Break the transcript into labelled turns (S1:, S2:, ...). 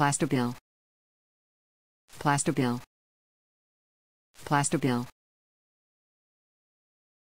S1: Plaster bill. Plaster bill. Plaster bill.